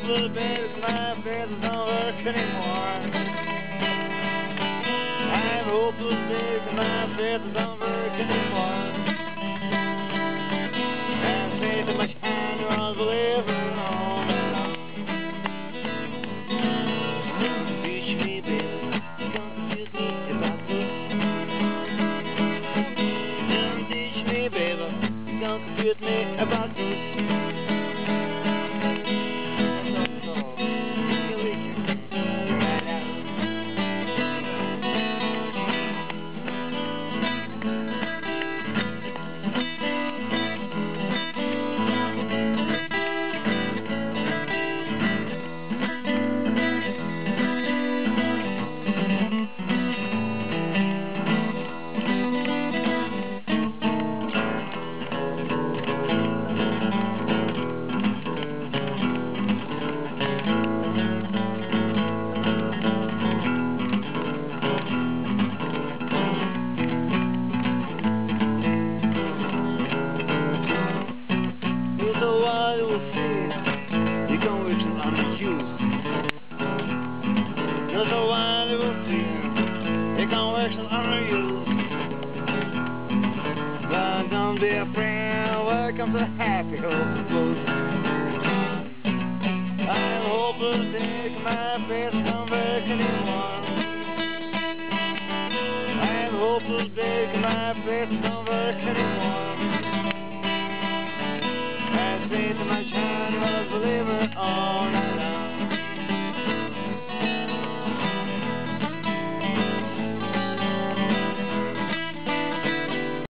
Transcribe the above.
hopeless baby, my face don't work anymore. I'm hopeless baby, my face don't work anymore. I'm facing my shine, you're unbelievable all. Teach me, baby, don't confuse me about this. Don't me, don't confuse me. There's a wild they will can't wax you. but don't be afraid. Welcome to happy hopeful. I'm hopeless, take my face, come back anymore. I'm hopeless, take my face, come back anymore. I say to my child, I believe.